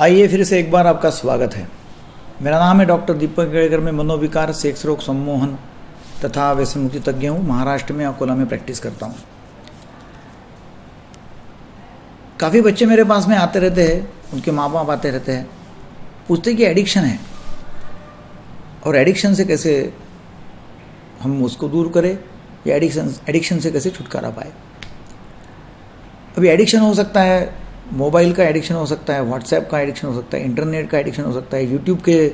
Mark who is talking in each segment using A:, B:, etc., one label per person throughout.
A: आइए फिर से एक बार आपका स्वागत है। मेरा नाम है डॉक्टर दीपक गेड़कर मैं मनोविकार, सेक्स रोग सम्मोहन तथा व्यसन मुक्ति तज्ञ हूँ। महाराष्ट्र में अकोला में प्रैक्टिस करता हूँ। काफ़ी बच्चे मेरे पास में आते रहते हैं, उनके माँ बाप आते रहते हैं। पूछते कि एडिक्शन है। और एडिक्शन से कैसे हम उसको दूर करें? या एडिक्शन एडिक्शन से कैसे छुटकारा पाए? अभी एडिक्शन हो सकता है मोबाइल का एडिक्शन हो सकता है, व्हाट्सएप का एडिक्शन हो सकता है, इंटरनेट का एडिक्शन हो सकता है, यूट्यूब के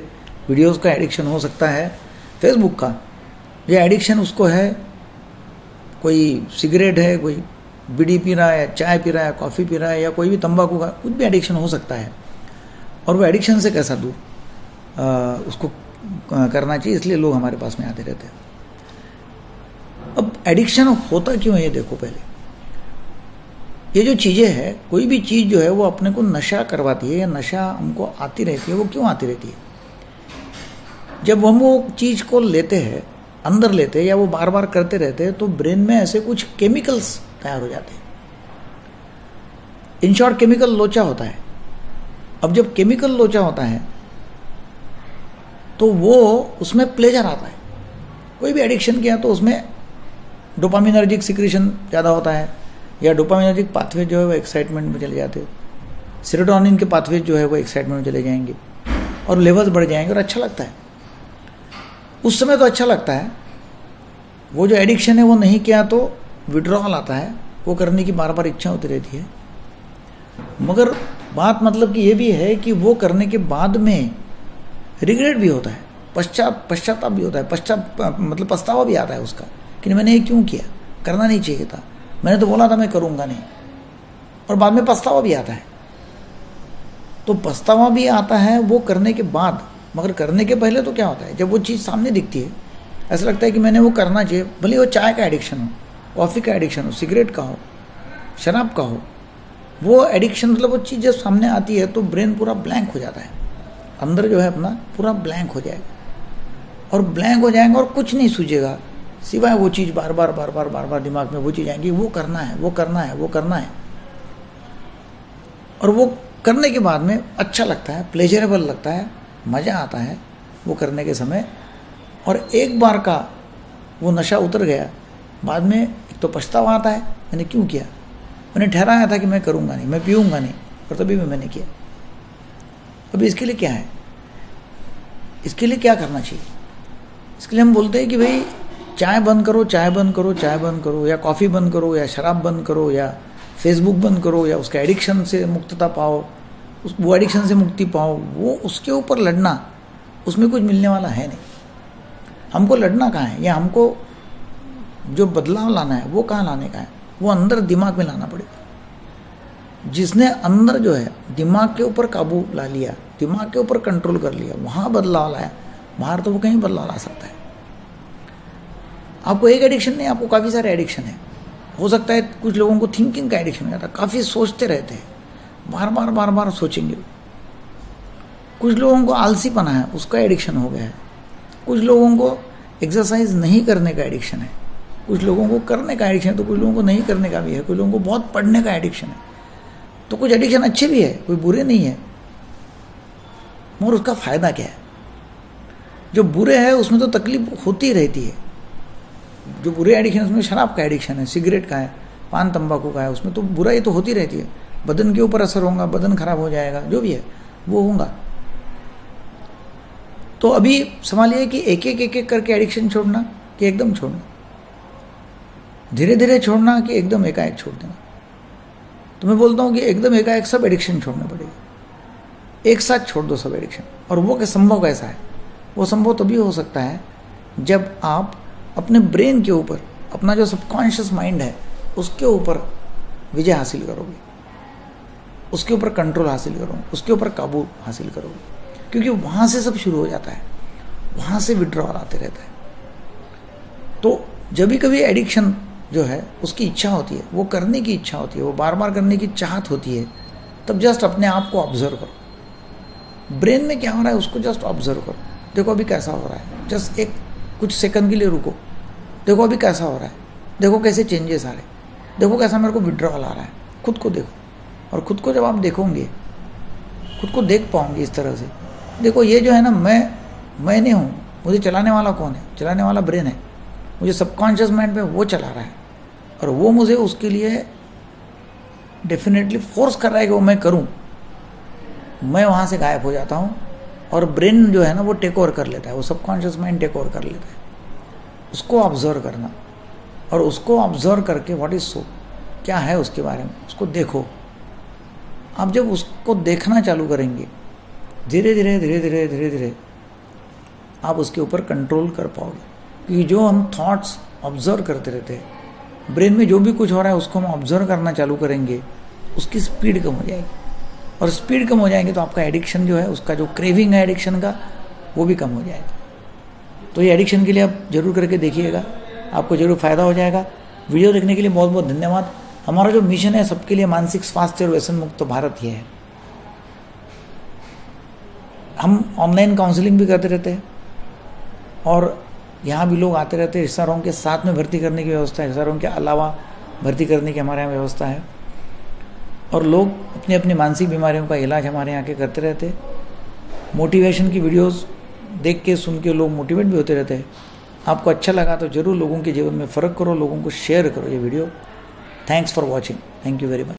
A: वीडियोस का एडिक्शन हो सकता है, फेसबुक का। ये एडिक्शन उसको है, कोई सिगरेट है, कोई बीड़ी पी रहा है, चाय पी रहा है, कॉफ़ी पी रहा है, या कोई भी तंबाकू का, कुछ भी एडिक्शन हो सकता है। और वो एडिक्शन से कैसा दूर? उसको करना चाहिए, इसलिए लोग हमारे पास में आते रहते हैं। अब एडिक्शन होता क्यों है, ये देखो पहले। ये जो चीज़ें हैं, कोई भी चीज़ जो है, वो अपने को नशा करवाती है या नशा हमको आती रहती है, वो क्यों आती रहती है? जब हम वो चीज़ को लेते हैं, अंदर लेते हैं या वो बार बार करते रहते हैं तो ब्रेन में ऐसे कुछ केमिकल्स तैयार हो जाते हैं। इन शॉर्ट केमिकल लोचा होता है। अब जब केमिकल लोचा होता है तो वो उसमें प्लेजर आता है। कोई भी एडिक्शन किया तो उसमें डोपामिनर्जिक सिक्रेशन ज़्यादा होता है। या डोपामिनर्जिक पाथवे जो है वो एक्साइटमेंट में चले जाते हैं। सिरोटोनिन के पाथवे जो है वो एक्साइटमेंट में चले जाएँगे और लेवल्स बढ़ जाएँगे और अच्छा लगता है। उस समय तो अच्छा लगता है। वो जो एडिक्शन है वो नहीं किया तो विड्रॉल आता है। वो करने की बार बार इच्छा होती रहती है। मगर बात मतलब कि ये भी है कि वो करने के बाद में रिग्रेट भी होता है। पश्चात, पश्चाताप भी होता है। पश्चात मतलब पछतावा भी आता है उसका कि मैंने ये क्यों किया? करना नहीं चाहिए था। मैंने तो बोला था मैं करूँगा नहीं। और बाद में पछतावा भी आता है। तो पछतावा भी आता है वो करने के बाद। मगर करने के पहले तो क्या होता है? जब वो चीज़ सामने दिखती है, ऐसा लगता है कि मैंने वो करना चाहिए। भले वो चाय का एडिक्शन हो कॉफ़ी का एडिक्शन हो सिगरेट का हो, शराब का हो, वो एडिक्शन मतलब वो चीज़ जब सामने आती है तो ब्रेन पूरा ब्लैंक हो जाता है। अंदर जो है अपना पूरा ब्लैंक हो जाएगा। और ब्लैंक हो जाएगा और कुछ नहीं सूझेगा। सिवाय वो चीज़ बार बार बार बार बार बार दिमाग में वो चीज़ आएँगी, वो करना है, वो करना है, वो करना है। और वो करने के बाद में अच्छा लगता है प्लेजरेबल लगता है, मज़ा आता है वो करने के समय। और एक बार का वो नशा उतर गया, बाद में एक तो पछतावा आता है, मैंने क्यों किया? मैंने ठहराया था कि मैं करूँगा नहीं, मैं पीऊँगा नहीं और तभी भी मैंने किया। अभी इसके लिए क्या है? इसके लिए क्या करना चाहिए? इसके लिए हम बोलते हैं कि भाई चाय बंद करो, चाय बंद करो, चाय बंद करो, या कॉफ़ी बंद करो, या शराब बंद करो, या फेसबुक बंद करो, या उसका एडिक्शन से मुक्तता पाओ, उस, वो एडिक्शन से मुक्ति पाओ, वो उसके ऊपर लड़ना, उसमें कुछ मिलने वाला है नहीं। हमको लड़ना कहाँ है? या हमको जो बदलाव लाना है, वो कहाँ लाने का है? वो अंदर दिमाग में लाना पड़ेगा। जिसने अंदर जो है, दिमाग के ऊपर काबू ला लिया, दिमाग के ऊपर कंट्रोल कर लिया, वहाँ बदलाव लाया, बाहर तो वो कहीं बदलाव ला सकता है। आपको एक एडिक्शन नहीं, आपको काफ़ी सारे एडिक्शन है। हो सकता है कुछ लोगों को थिंकिंग का एडिक्शन हो जाता है, काफ़ी सोचते रहते हैं। बार बार बार बार सोचेंगे। कुछ लोगों को आलसीपना है, उसका एडिक्शन हो गया है। कुछ लोगों को एक्सरसाइज नहीं करने का एडिक्शन है। कुछ लोगों को करने का एडिक्शन है तो कुछ लोगों को नहीं करने का भी है। कुछ लोगों को बहुत पढ़ने का एडिक्शन है। तो कुछ एडिक्शन अच्छे भी है, कोई बुरे नहीं है। मगर उसका फ़ायदा क्या है? जो बुरे है, उसमें तो तकलीफ़ होती रहती है। जो बुरे एडिक्शन है, उसमें शराब का एडिक्शन है सिगरेट का है, पान तंबाकू का है, उसमें तो बुराई तो होती रहती है। बदन के ऊपर असर होगा, बदन खराब हो जाएगा, जो भी है, वो होगा। तो अभी सवाल ये है कि एक एक एक एक करके एडिक्शन छोड़ना कि एकदम छोड़ना? धीरे धीरे छोड़ना कि एकदम एकाएक छोड़ देना? तो मैं बोलता हूँ कि एकदम एकाएक सब एडिक्शन छोड़ना पड़ेगा। एक साथ छोड़ दो सब एडिक्शन और वो क्या संभव कैसा है? वो संभव तभी हो सकता है जब आप अपने ब्रेन के ऊपर, अपना जो सबकॉन्शियस माइंड है, उसके ऊपर विजय हासिल करोगे। उसके ऊपर कंट्रोल हासिल करोगे उसके ऊपर काबू हासिल करोगे। क्योंकि वहाँ से सब शुरू हो जाता है, वहाँ से विड्रॉल आते रहता है। तो जब भी कभी एडिक्शन जो है, उसकी इच्छा होती है, वो करने की इच्छा होती है, वो बार बार करने की चाहत होती है, तब जस्ट अपने आप को ऑब्ज़र्व करो। ब्रेन में क्या हो रहा है, उसको जस्ट ऑब्ज़र्व करो। देखो अभी कैसा हो रहा है। जस्ट एक कुछ सेकंड के लिए रुको। देखो अभी कैसा हो रहा है। देखो कैसे चेंजेस आ रहे हैं। देखो कैसा मेरे को विड्रॉल आ रहा है। खुद को देखो। और खुद को जब आप देखोगे, खुद को देख पाऊँगी इस तरह से। देखो ये जो है ना, मैं मैं नहीं हूँ। मुझे चलाने वाला कौन है? चलाने वाला ब्रेन है। मुझे सबकॉन्शियस माइंड पे वो चला रहा है। और वो मुझे उसके लिए डेफिनेटली फोर्स कर रहा है कि वो मैं करूँ। मैं वहाँ से गायब हो जाता हूँ। और ब्रेन जो है ना, वो टेक ओवर कर लेता है। वो सबकॉन्शियस माइंड टेक ओवर कर लेता है। उसको ऑब्ज़र्व करना। और उसको ऑब्ज़र्व करके व्हाट इज़ सो क्या है उसके बारे में? उसको देखो। आप जब उसको देखना चालू करेंगे, धीरे धीरे धीरे धीरे धीरे धीरे, आप उसके ऊपर कंट्रोल कर पाओगे। क्योंकि जो हम थॉट्स ऑब्ज़र्व करते रहते हैं, ब्रेन में जो भी कुछ हो रहा है, उसको हम ऑब्ज़र्व करना चालू करेंगे, उसकी स्पीड कम हो जाएगी। और स्पीड कम हो जाएँगे तो आपका एडिक्शन जो है, उसका जो क्रेविंग है एडिक्शन का, वो भी कम हो जाएगा। तो ये एडिक्शन के लिए आप ज़रूर करके देखिएगा, आपको ज़रूर फ़ायदा हो जाएगा। वीडियो देखने के लिए बहुत बहुत धन्यवाद। हमारा जो मिशन है, सबके लिए मानसिक स्वास्थ्य और व्यसन मुक्त भारत ही है। हम ऑनलाइन काउंसलिंग भी करते रहते हैं। और यहाँ भी लोग आते रहते हैं, रिश्तेदारों के साथ में भर्ती करने की व्यवस्था है। रिश्तेदारों के अलावा भर्ती करने की हमारे यहाँ व्यवस्था है। और लोग अपने अपने मानसिक बीमारियों का इलाज हमारे यहाँ के करते रहते मोटिवेशन की वीडियोस देख के, सुन के लोग मोटिवेट भी होते रहते हैं। आपको अच्छा लगा तो ज़रूर लोगों के जीवन में फ़र्क करो, लोगों को शेयर करो ये video thanks for watching thank you very much